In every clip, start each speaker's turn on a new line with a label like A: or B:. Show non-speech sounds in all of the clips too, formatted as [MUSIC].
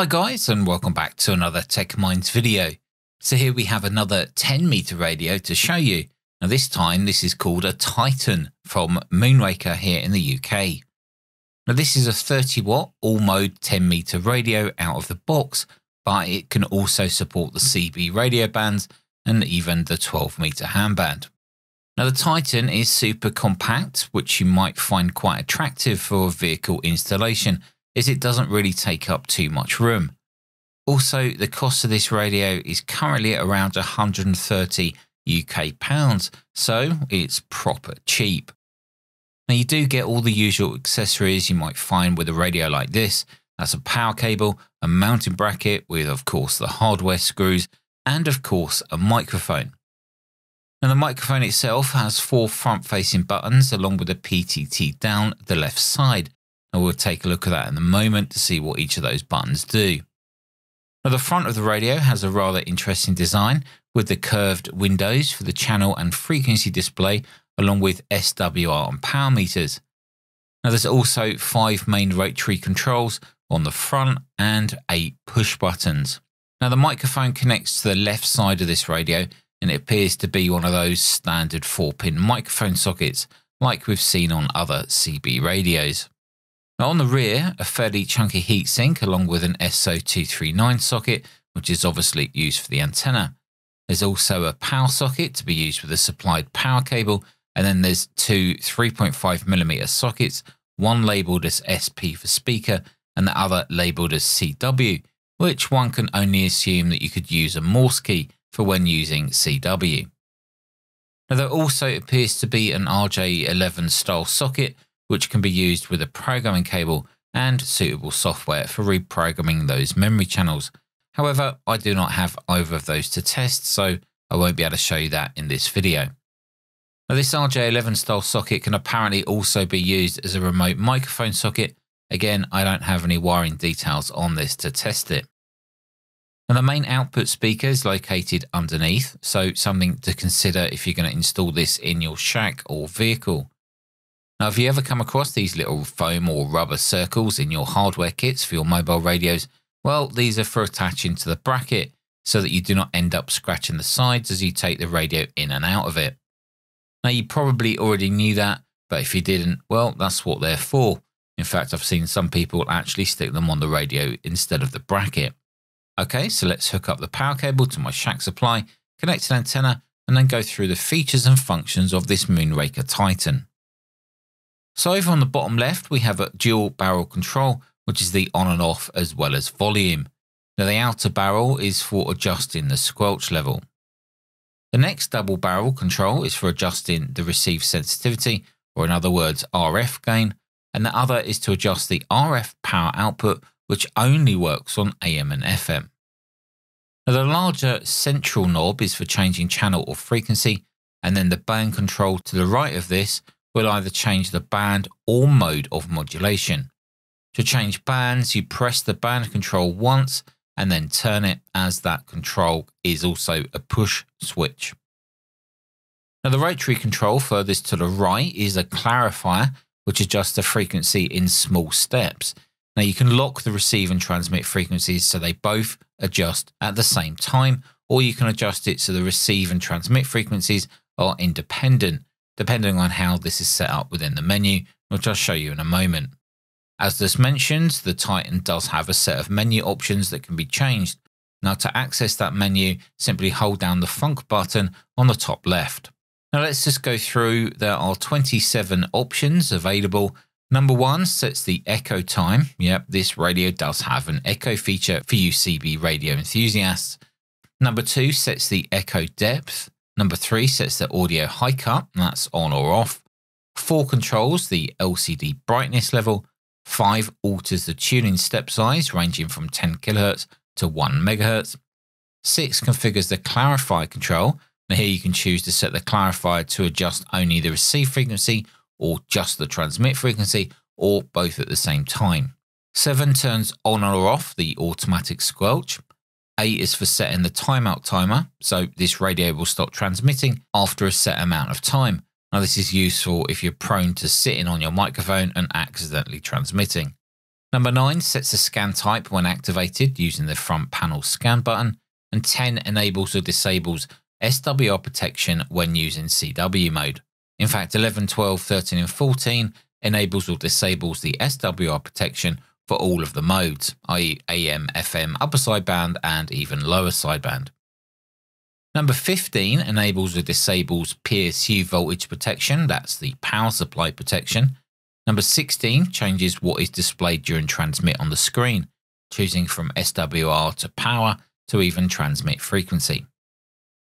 A: Hi guys and welcome back to another Tech Minds video. So here we have another 10 meter radio to show you. Now this time this is called a Titan from Moonraker here in the UK. Now this is a 30 watt all mode 10 meter radio out of the box, but it can also support the CB radio bands and even the 12 meter ham band. Now the Titan is super compact, which you might find quite attractive for vehicle installation is it doesn't really take up too much room. Also, the cost of this radio is currently around 130 UK pounds, so it's proper cheap. Now you do get all the usual accessories you might find with a radio like this. That's a power cable, a mounting bracket with of course the hardware screws, and of course a microphone. Now the microphone itself has four front facing buttons along with a PTT down the left side and we'll take a look at that in a moment to see what each of those buttons do. Now the front of the radio has a rather interesting design with the curved windows for the channel and frequency display along with SWR and power meters. Now there's also five main rotary controls on the front and eight push buttons. Now the microphone connects to the left side of this radio and it appears to be one of those standard 4-pin microphone sockets like we've seen on other CB radios. Now on the rear, a fairly chunky heatsink along with an SO239 socket, which is obviously used for the antenna. There's also a power socket to be used with a supplied power cable, and then there's two 3.5mm sockets, one labelled as SP for speaker and the other labelled as CW, which one can only assume that you could use a Morse key for when using CW. Now there also appears to be an RJ11 style socket which can be used with a programming cable and suitable software for reprogramming those memory channels. However, I do not have either of those to test, so I won't be able to show you that in this video. Now, this RJ11 style socket can apparently also be used as a remote microphone socket. Again, I don't have any wiring details on this to test it. Now, the main output speaker is located underneath, so something to consider if you're going to install this in your shack or vehicle. Now, have you ever come across these little foam or rubber circles in your hardware kits for your mobile radios? Well, these are for attaching to the bracket so that you do not end up scratching the sides as you take the radio in and out of it. Now, you probably already knew that, but if you didn't, well, that's what they're for. In fact, I've seen some people actually stick them on the radio instead of the bracket. Okay, so let's hook up the power cable to my shack supply, connect an antenna, and then go through the features and functions of this Moonraker Titan. So over on the bottom left, we have a dual barrel control, which is the on and off as well as volume. Now the outer barrel is for adjusting the squelch level. The next double barrel control is for adjusting the receive sensitivity, or in other words, RF gain, and the other is to adjust the RF power output, which only works on AM and FM. Now the larger central knob is for changing channel or frequency, and then the band control to the right of this will either change the band or mode of modulation. To change bands, you press the band control once and then turn it as that control is also a push switch. Now the rotary control furthest to the right is a clarifier which adjusts the frequency in small steps. Now you can lock the receive and transmit frequencies so they both adjust at the same time or you can adjust it so the receive and transmit frequencies are independent depending on how this is set up within the menu, which I'll show you in a moment. As just mentioned, the Titan does have a set of menu options that can be changed. Now to access that menu, simply hold down the Funk button on the top left. Now let's just go through. There are 27 options available. Number one sets the echo time. Yep, this radio does have an echo feature for you CB radio enthusiasts. Number two sets the echo depth. Number three sets the audio high cut, that's on or off. Four controls the LCD brightness level. Five alters the tuning step size, ranging from 10 kHz to 1 MHz. Six configures the clarifier control. Now here you can choose to set the clarifier to adjust only the receive frequency or just the transmit frequency or both at the same time. 7 turns on or off the automatic squelch. 8 is for setting the timeout timer, so this radio will stop transmitting after a set amount of time. Now, this is useful if you're prone to sitting on your microphone and accidentally transmitting. Number 9 sets the scan type when activated using the front panel scan button, and 10 enables or disables SWR protection when using CW mode. In fact, 11, 12, 13, and 14 enables or disables the SWR protection for all of the modes, i.e., AM, FM, upper sideband, and even lower sideband. Number 15 enables or disables PSU voltage protection, that's the power supply protection. Number 16 changes what is displayed during transmit on the screen, choosing from SWR to power to even transmit frequency.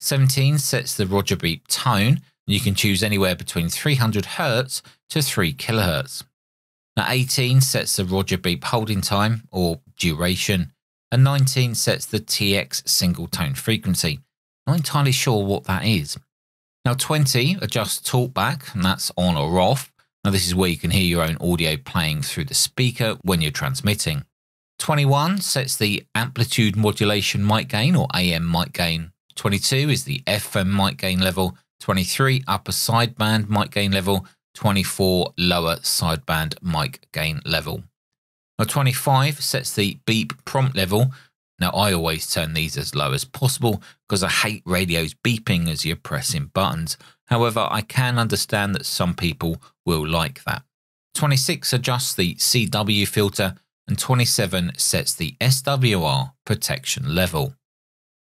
A: 17 sets the Roger beep tone, you can choose anywhere between 300 Hz to 3 kHz. Now 18 sets the Roger beep holding time or duration, and 19 sets the TX single tone frequency. Not entirely sure what that is. Now 20 adjusts talkback, and that's on or off. Now this is where you can hear your own audio playing through the speaker when you're transmitting. 21 sets the amplitude modulation mic gain or AM mic gain. 22 is the FM mic gain level. 23 upper sideband mic gain level. 24 lower sideband mic gain level. Now 25 sets the beep prompt level now, I always turn these as low as possible because I hate radios beeping as you're pressing buttons. However, I can understand that some people will like that. 26 adjusts the CW filter and 27 sets the SWR protection level.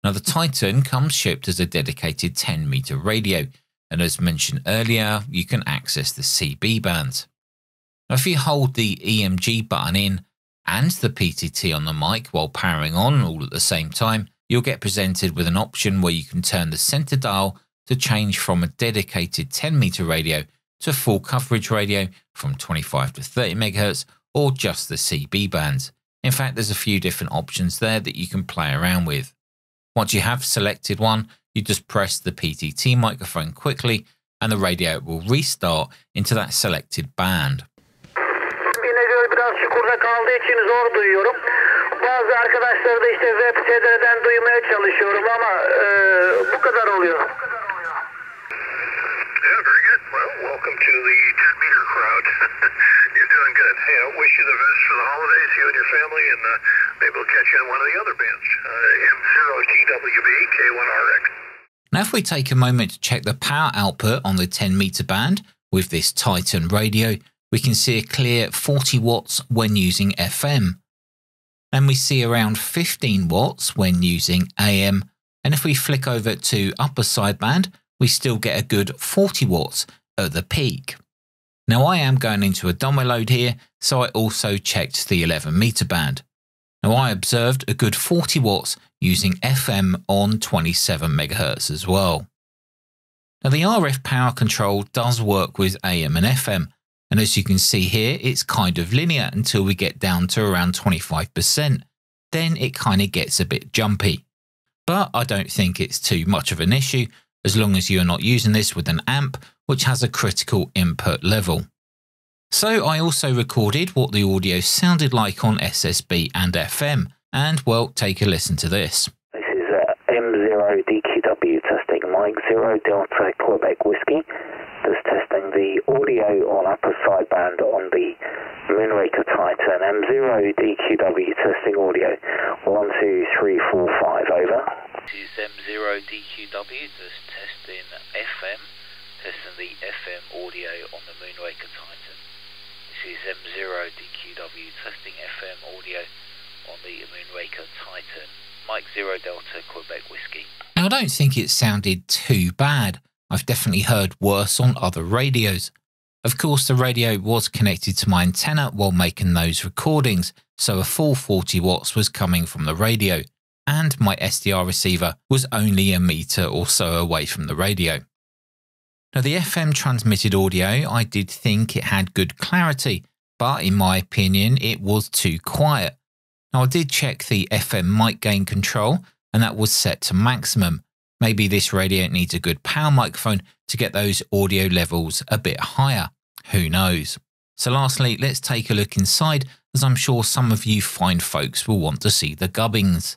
A: Now, the Titan comes shipped as a dedicated 10 meter radio, and as mentioned earlier, you can access the CB band. Now, if you hold the EMG button in and the PTT on the mic while powering on all at the same time, you'll get presented with an option where you can turn the center dial to change from a dedicated 10 meter radio to full coverage radio from 25 to 30 MHz or just the CB bands. In fact, there's a few different options there that you can play around with. Once you have selected one, you just press the PTT microphone quickly and the radio will restart into that selected band. kaldığı için zor duyuyorum. Bazı arkadaşları da işte web sitelerden duymaya çalışıyorum ama bu kadar oluyor. Yeah, very good. Well, welcome to the 10 meter crowd. [LAUGHS] You're doing good. Hey, I wish you the best for the holidays, you and your family, and uh, maybe we'll catch you on one of the other bands. Uh, M0TWB K1RX. Now, if we take a moment to check the power output on the 10 meter band with this Titan radio, we can see a clear 40 watts when using FM. And we see around 15 watts when using AM. And if we flick over to upper sideband, we still get a good 40 watts at the peak. Now I am going into a dummy load here, so I also checked the 11 meter band. Now I observed a good 40 watts using FM on 27 MHz as well. Now the RF power control does work with AM and FM, and as you can see here, it's kind of linear until we get down to around 25%. Then it kind of gets a bit jumpy. But I don't think it's too much of an issue as long as you're not using this with an amp which has a critical input level. So I also recorded what the audio sounded like on SSB and FM, and well, take a listen to this.
B: This is uh, M0 DQW testing Mike 0 Delta Quebec Whiskey is testing the audio on upper sideband on the Moonraker Titan M0 DQW testing audio. 12345 over.
C: This is M0 DQW just testing FM, testing the FM audio on the Moonraker Titan. This is M0 DQW testing FM audio on the Moonraker Titan. Mike 0 Delta Quebec Whiskey.
A: Now, I don't think it sounded too bad. I've definitely heard worse on other radios. Of course, the radio was connected to my antenna while making those recordings, so a full 40 watts was coming from the radio, and my SDR receiver was only a meter or so away from the radio. Now, the FM transmitted audio, I did think it had good clarity, but in my opinion, it was too quiet. Now, I did check the FM mic gain control, and that was set to maximum, Maybe this radio needs a good power microphone to get those audio levels a bit higher. Who knows? So, lastly, let's take a look inside, as I'm sure some of you fine folks will want to see the gubbins.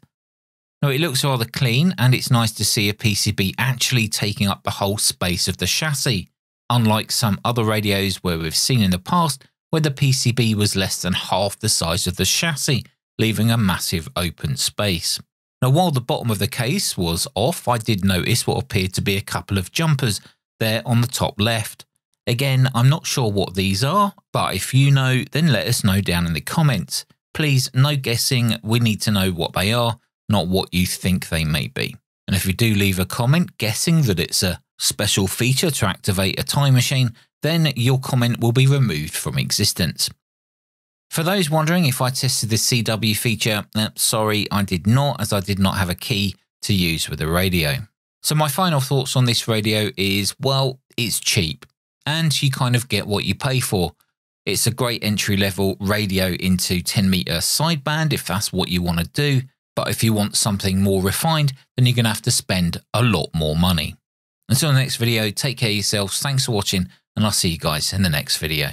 A: Now, it looks rather clean, and it's nice to see a PCB actually taking up the whole space of the chassis, unlike some other radios where we've seen in the past where the PCB was less than half the size of the chassis, leaving a massive open space. Now, while the bottom of the case was off, I did notice what appeared to be a couple of jumpers there on the top left. Again, I'm not sure what these are, but if you know, then let us know down in the comments. Please, no guessing, we need to know what they are, not what you think they may be. And if you do leave a comment guessing that it's a special feature to activate a time machine, then your comment will be removed from existence. For those wondering if I tested the CW feature, uh, sorry, I did not, as I did not have a key to use with the radio. So, my final thoughts on this radio is well, it's cheap, and you kind of get what you pay for. It's a great entry level radio into 10 meter sideband if that's what you want to do. But if you want something more refined, then you're going to have to spend a lot more money. Until the next video, take care of yourselves. Thanks for watching, and I'll see you guys in the next video.